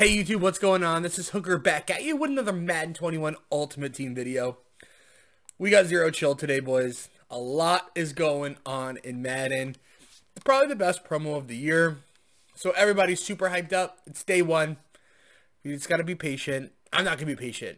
Hey YouTube, what's going on? This is Hooker back at you with another Madden 21 Ultimate Team video. We got zero chill today, boys. A lot is going on in Madden. It's probably the best promo of the year. So everybody's super hyped up. It's day one. You just got to be patient. I'm not going to be patient.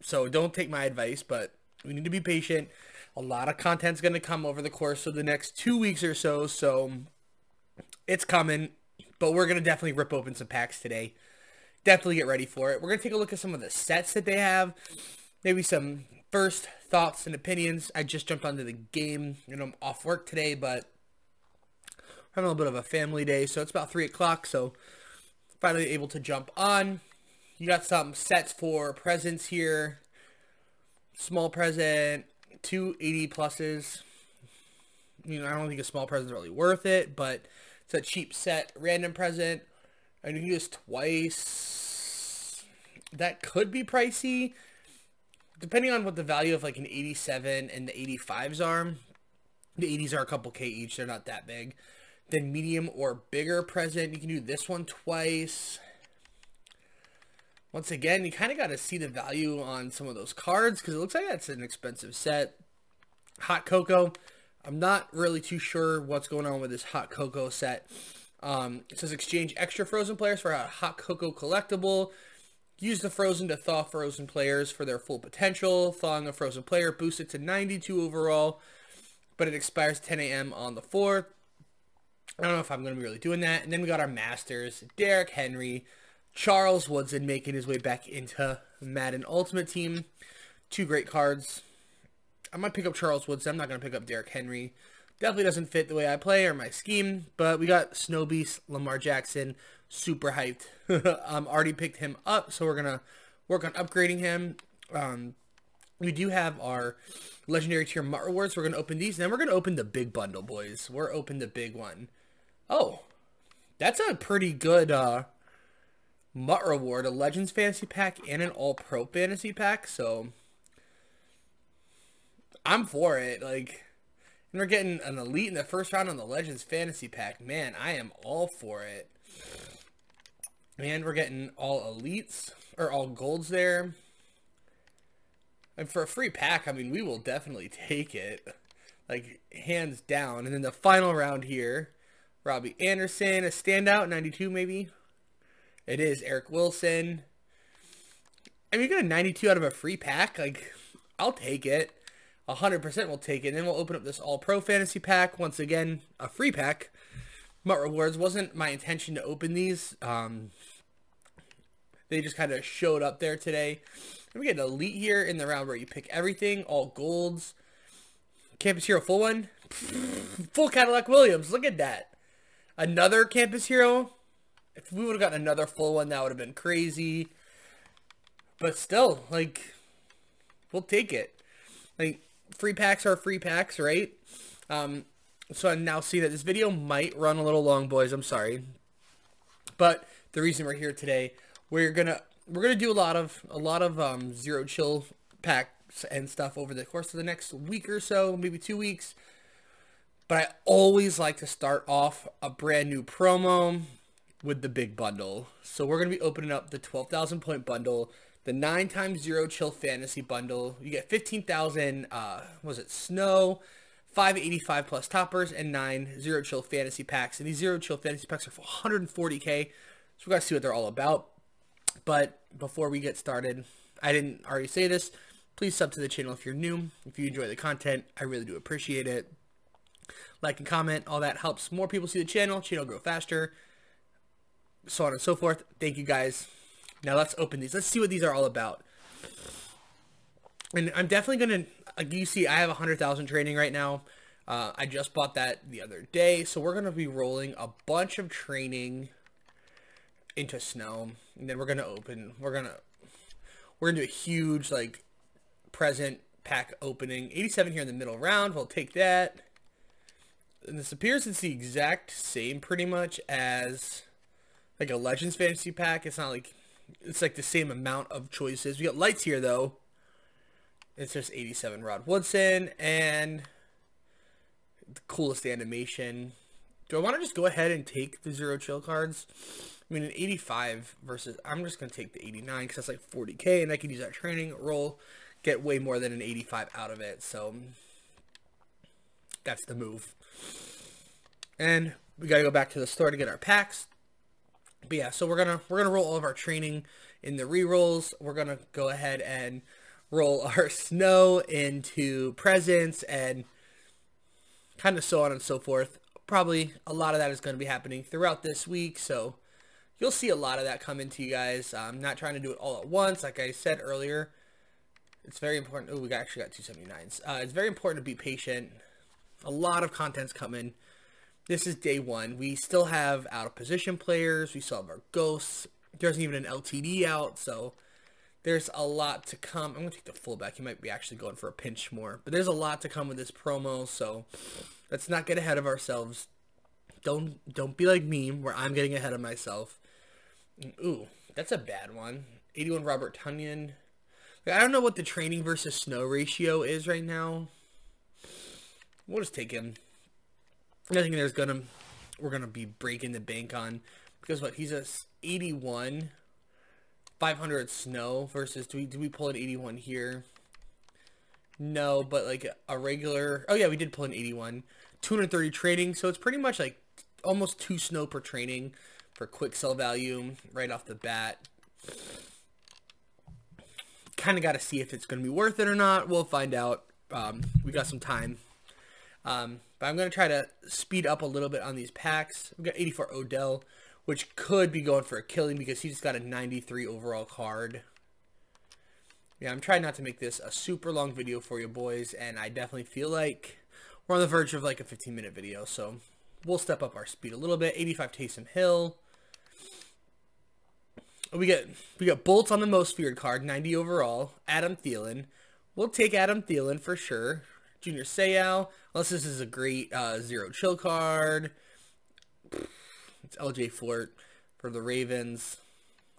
So don't take my advice, but we need to be patient. A lot of content's going to come over the course of the next two weeks or so. So it's coming. But we're going to definitely rip open some packs today. Definitely get ready for it. We're going to take a look at some of the sets that they have. Maybe some first thoughts and opinions. I just jumped onto the game. You know, I'm off work today, but having a little bit of a family day. So it's about 3 o'clock. So finally able to jump on. You got some sets for presents here. Small present, two 80 pluses. You know, I don't think a small present is really worth it, but it's a cheap set random present. I can use twice. That could be pricey. Depending on what the value of like an 87 and the 85s are. The 80s are a couple K each. They're not that big. Then medium or bigger present. You can do this one twice. Once again, you kind of got to see the value on some of those cards because it looks like that's an expensive set. Hot Cocoa. I'm not really too sure what's going on with this Hot Cocoa set. Um, it says exchange extra frozen players for a Hot Cocoa collectible. Use the frozen to thaw frozen players for their full potential. Thawing a frozen player boosts it to 92 overall, but it expires 10 a.m. on the 4th. I don't know if I'm going to be really doing that. And then we got our Masters, Derrick Henry, Charles Woodson making his way back into Madden Ultimate Team. Two great cards. I might pick up Charles Woodson. I'm not going to pick up Derrick Henry. Definitely doesn't fit the way I play or my scheme. But we got Snow Beast, Lamar Jackson. Super hyped. um, already picked him up. So we're to work on upgrading him. Um, we do have our legendary tier MUT rewards. We're to open these. Then we're to open the big bundle, boys. We're open the big one. Oh, that's a pretty good uh, MUT reward. A Legends Fantasy Pack and an All-Pro Fantasy Pack. So I'm for it. Like, and we're getting an elite in the first round on the Legends Fantasy Pack. Man, I am all for it. And we're getting all elites, or all golds there. And for a free pack, I mean, we will definitely take it. Like, hands down. And then the final round here, Robbie Anderson, a standout, 92 maybe. It is Eric Wilson. I mean, you got a 92 out of a free pack. Like, I'll take it. 100% We'll take it. And then we'll open up this All-Pro Fantasy Pack. Once again, a free pack. MUT Rewards wasn't my intention to open these. Um, they just kind of showed up there today. And we get an Elite here in the round where you pick everything. All golds. Campus Hero full one. full Cadillac Williams. Look at that. Another Campus Hero. If we would have gotten another full one, that would have been crazy. But still, like, we'll take it. Like, free packs are free packs, right? Um, so I now see that this video might run a little long, boys. I'm sorry. But the reason we're here today, we're gonna we're gonna do a lot of a lot of um, zero chill packs and stuff over the course of the next week or so, maybe two weeks. But I always like to start off a brand new promo with the big bundle. So we're gonna be opening up the 12,000 point bundle the 9 times 0 chill fantasy bundle. You get 15,000, uh, was it snow, 585 plus toppers, and nine zero chill fantasy packs. And these zero chill fantasy packs are for 140k. So we got to see what they're all about. But before we get started, I didn't already say this. Please sub to the channel if you're new. If you enjoy the content, I really do appreciate it. Like and comment, all that helps more people see the channel, channel grow faster, so on and so forth. Thank you guys. Now let's open these. Let's see what these are all about. And I'm definitely going to, you see, I have 100,000 trading right now. Uh, I just bought that the other day. So we're going to be rolling a bunch of training into snow. And then we're going to open, we're going to, we're going to do a huge, like, present pack opening. 87 here in the middle round. We'll take that. And this appears it's the exact same pretty much as like a Legends Fantasy Pack. It's not like it's like the same amount of choices. We got lights here though. It's just 87 Rod Woodson and the coolest animation. do I want to just go ahead and take the zero chill cards? I mean, an 85 versus, I'm just going to take the 89 because that's like 40k, and I can use that training roll, get way more than an 85 out of it. So that's the move. And we got to go back to the store to get our packs. But yeah, so we're gonna we're gonna roll all of our training in the re-rolls. We're gonna go ahead and roll our snow into presents and kind of so on and so forth. Probably a lot of that is going to be happening throughout this week, so you'll see a lot of that come into you guys. I'm not trying to do it all at once, like I said earlier. It's very important. Oh, we actually got 279s. Uh, it's very important to be patient. A lot of content's coming. This is day one. We still have out of position players. We still have our ghosts. There isn't even an LTD out, so there's a lot to come. I'm going to take the fullback. He might be actually going for a pinch more. But there's a lot to come with this promo, so let's not get ahead of ourselves. Don't don't be like me, where I'm getting ahead of myself. Ooh, that's a bad one. 81 Robert Tonyan. I don't know what the training versus snow ratio is right now. We'll just take him. I think there's gonna we're gonna be breaking the bank on because what he's a 81 500 snow versus do we do we pull an 81 here? No, but like a regular. Oh yeah, we did pull an 81. 230 training, so it's pretty much like almost two snow per training for quick sell value right off the bat. Kind of got to see if it's going to be worth it or not. We'll find out. Um, we got some time. Um, but I'm going to try to speed up a little bit on these packs. We've got 84 Odell, which could be going for a killing because he just got a 93 overall card. Yeah, I'm trying not to make this a super long video for you boys, and I definitely feel like we're on the verge of like a 15 minute video, so we'll step up our speed a little bit. 85 Taysom Hill. We get we got Bolts on the most feared card, 90 overall. Adam Thielen. We'll take Adam Thielen for sure. Junior Seau, unless this is a great uh, zero chill card. LJ Fort for the Ravens.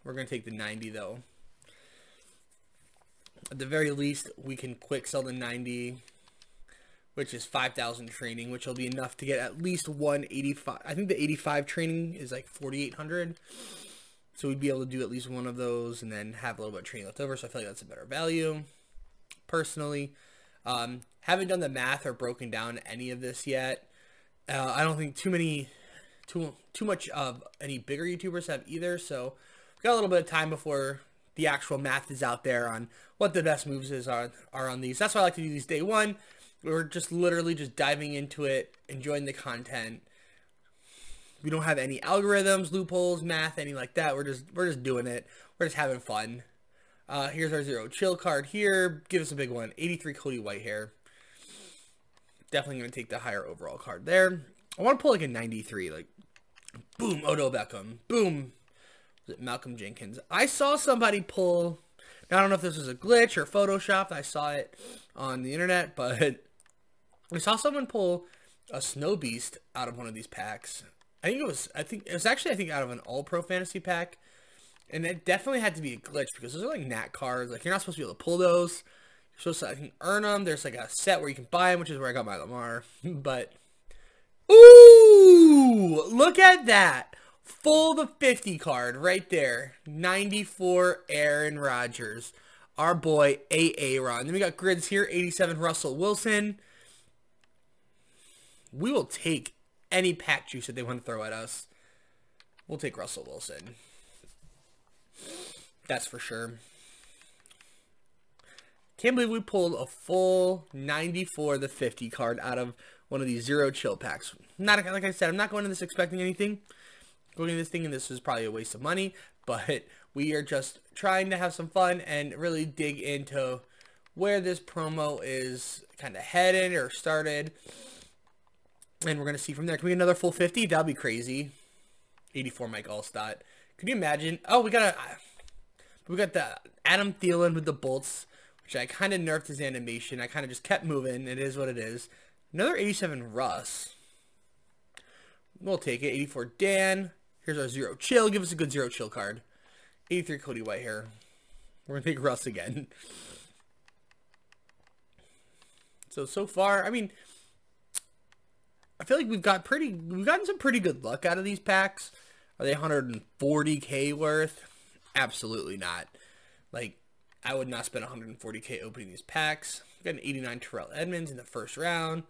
We're going to take the 90 though. At the very least, we can quick sell the 90, which is 5,000 training, which will be enough to get at least 185. I think the 85 training is like 4,800. So we'd be able to do at least one of those and then have a little bit of training left over. So I feel like that's a better value, personally. Um, haven't done the math or broken down any of this yet. Uh, I don't think too many, too too much of any bigger YouTubers have either. So we've got a little bit of time before the actual math is out there on what the best moves is are, are on these. That's why I like to do these day one. We're just literally just diving into it, enjoying the content. We don't have any algorithms, loopholes, math, any like that. We're just we're just doing it. We're just having fun. Uh, here's our zero chill card here. Give us a big one. 83 Cody Whitehair. Definitely going to take the higher overall card there. I want to pull like a 93. Like, boom, Odell Beckham. Boom, Malcolm Jenkins. I saw somebody pull, I don't know if this was a glitch or Photoshop. I saw it on the internet, but I saw someone pull a Snow Beast out of one of these packs. I think it was, I think, it was actually, I think, out of an All Pro Fantasy pack. And it definitely had to be a glitch because those are like nat cards. Like, you're not supposed to be able to pull those. You're supposed to, I think, earn them. There's like a set where you can buy them, which is where I got my Lamar. but, ooh, look at that full the 50 card right there. 94 Aaron Rodgers. Our boy A.A. Ron. Then we got grids here. 87 Russell Wilson. We will take any pack juice that they want to throw at us. We'll take Russell Wilson. That's for sure. Can't believe we pulled a full 94 the 50 card out of one of these zero chill packs. Not like I said, I'm not going to this expecting anything going to this thing, and this is probably a waste of money, but we are just trying to have some fun and really dig into where this promo is kind of headed or started. And we're going to see from there. Can we get another full 50? That'd be crazy. 84 Mike Alstott. Could you imagine? Oh, we got a... We got the Adam Thielen with the bolts, which I kind of nerfed his animation. I kind of just kept moving. It is what it is. Another 87 Russ. We'll take it. 84 Dan. Here's our zero chill. Give us a good zero chill card. 83 Cody Whitehair. We're going to take Russ again. So, so far, I mean, I feel like we've got pretty, we've gotten some pretty good luck out of these packs. Are they 140k worth? Absolutely not. Like, I would not spend 140k opening these packs. Got an 89 Terrell Edmunds in the first round.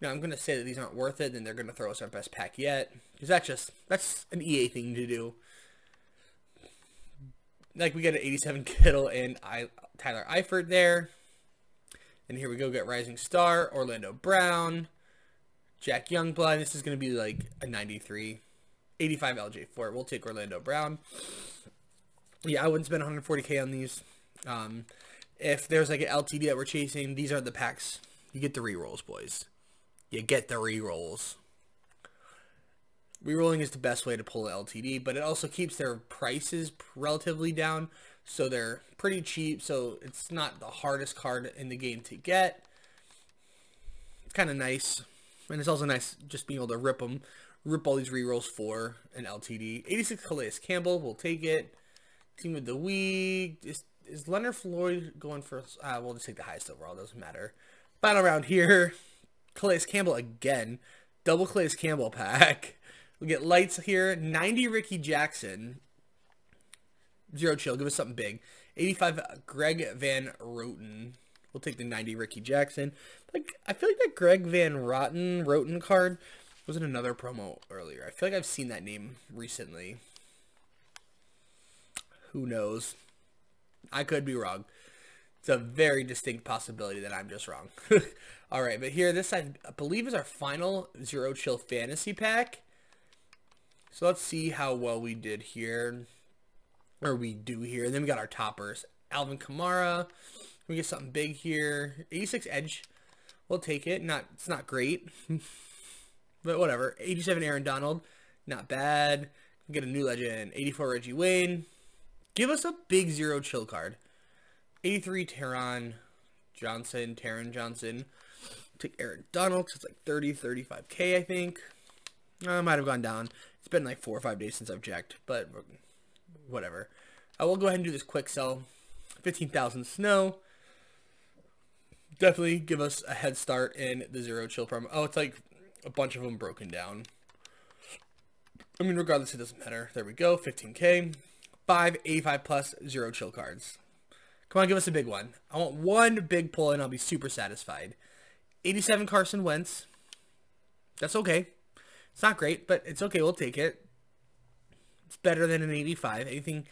You know, I'm going to say that these aren't worth it, and they're going to throw us our best pack yet. Because that's just, that's an EA thing to do. Like, we got an 87 Kittle and I, Tyler Eifert there. And here we go, get Rising Star, Orlando Brown, Jack Youngblood. This is going to be like a 93. 85 LJ Fort. We'll take Orlando Brown. Yeah, I wouldn't spend 140k on these. Um, if there's like an LTD that we're chasing, these are the packs. You get the re-rolls, boys. You get the re-rolls. Rerolling is the best way to pull LTD, but it also keeps their prices relatively down, so they're pretty cheap, so it's not the hardest card in the game to get. It's kind of nice, and it's also nice just being able to rip them, rip all these rerolls for an LTD. 86 Calais Campbell, we'll take it. Team of the week, is, is Leonard Floyd going for, uh, we'll just take the highest overall, doesn't matter. Final round here, Calais Campbell again, double Calais Campbell pack. We get lights here. 90 Rickey Jackson. Zero chill. Give us something big. 85 Greg Van Roten. We'll take the 90 Rickey Jackson. Like I feel like that Greg Van Roten Roten card was in another promo earlier. I feel like I've seen that name recently. Who knows? I could be wrong. It's a very distinct possibility that I'm just wrong. All right, but here, this I believe is our final Zero Chill Fantasy Pack. So let's see how well we did here. Or we do here. And then we got our toppers. Alvin Kamara. We get something big here. 86 edge. We'll take it. Not It's not great. but whatever. 87 Aaron Donald. Not bad. We get a new legend. 84 Reggie Wayne. Give us a big zero chill card. 83 Taron Johnson. Taron Johnson. Take Aaron Donald because it's like 30, 35k, I think. Uh, I might have gone down. It's been like four or five days since I've checked, but whatever. I will go ahead and do this quick sell. 15,000 snow. Definitely give us a head start in the zero chill promo. Oh, it's like a bunch of them broken down. I mean, regardless, it doesn't matter. There we go. 15k. 5 85 plus zero chill cards. Come on, give us a big one. I want one big pull and I'll be super satisfied. 87 Carson Wentz. That's okay. It's not great, but it's okay. We'll take it. It's better than an 85. Anything...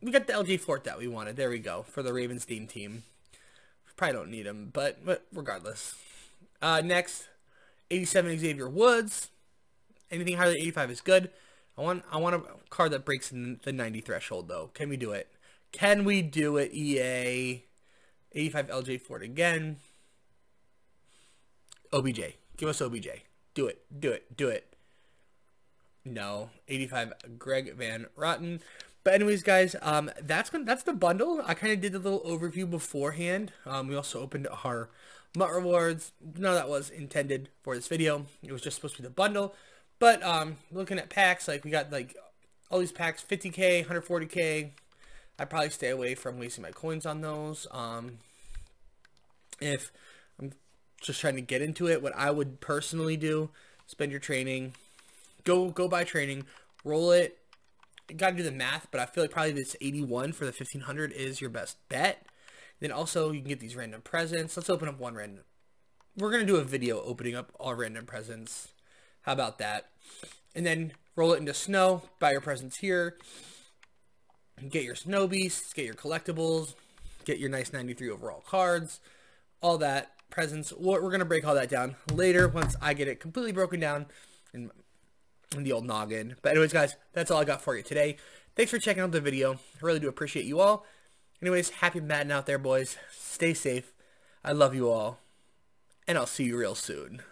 We got the LJ Fort that we wanted. There we go. For the Ravens theme team. Probably don't need him, but, but regardless. Uh, next, 87 Xavier Woods. Anything higher than 85 is good. I want I want a card that breaks the 90 threshold, though. Can we do it? Can we do it, EA? 85 LJ Fort again. OBJ. Give us OBJ. Do it. Do it. Do it. No. 85 Greg Van Roten. But anyways, guys, um, that's that's the bundle. I kind of did a little overview beforehand. Um, we also opened our MUT rewards. Of that was intended for this video. It was just supposed to be the bundle. But um, looking at packs, like we got like all these packs, 50k, 140k. I'd probably stay away from wasting my coins on those. Um, if I'm just trying to get into it. What I would personally do, spend your training, go go buy training, roll it. You got to do the math, but I feel like probably this 81 for the 1500 is your best bet. Then also you can get these random presents. Let's open up one random. We're to do a video opening up all random presents. How about that? And then roll it into snow, buy your presents here. Get your snow beasts, get your collectibles, get your nice 93 overall cards, all that presents. We're going to break all that down later once I get it completely broken down in, in the old noggin. But anyways, guys, that's all I got for you today. Thanks for checking out the video. I really do appreciate you all. Anyways, happy Madden out there, boys. Stay safe. I love you all. And I'll see you real soon.